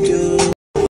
do.